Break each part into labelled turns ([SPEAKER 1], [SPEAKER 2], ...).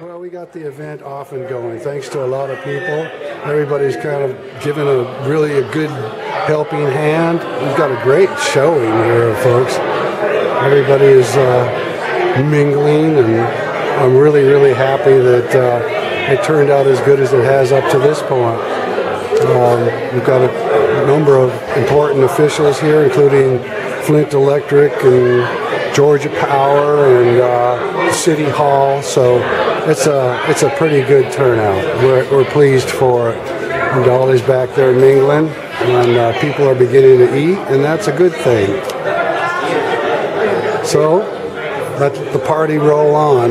[SPEAKER 1] Well, we got the event off and going thanks to a lot of people. Everybody's kind of given a really a good helping hand. We've got a great showing here, folks. Everybody is uh, mingling, and I'm really, really happy that uh, it turned out as good as it has up to this point. Um, we've got a number of important officials here, including Flint Electric and Georgia Power and uh, City Hall. So it's a it's a pretty good turnout. We're, we're pleased for it. And Dolly's back there mingling, and uh, people are beginning to eat, and that's a good thing. So let the party roll on.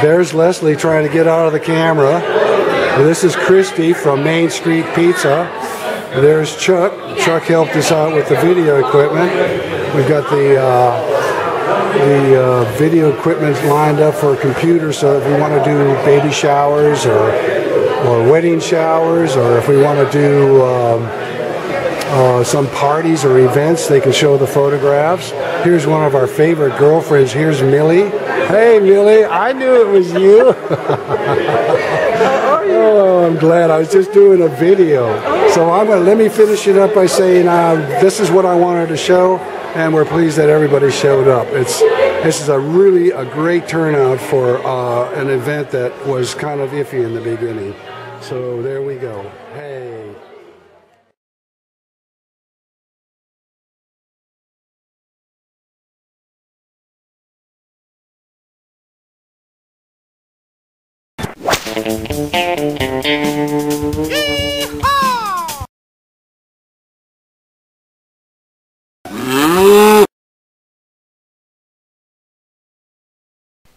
[SPEAKER 1] There's Leslie trying to get out of the camera. This is Christy from Main Street Pizza. There's Chuck. Chuck helped us out with the video equipment. We've got the uh, the uh, video equipment lined up for a computer so if we want to do baby showers or, or wedding showers or if we want to do um, uh, some parties or events, they can show the photographs. Here's one of our favorite girlfriends. Here's Millie. Hey, Millie, I knew it was you. oh, I'm glad. I was just doing a video. So I'm gonna let me finish it up by saying uh, this is what I wanted to show and we're pleased that everybody showed up. It's this is a really a great turnout for uh, an event that was kind of iffy in the beginning. So there we go. Hey.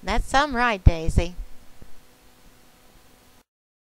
[SPEAKER 2] That's some right, Daisy.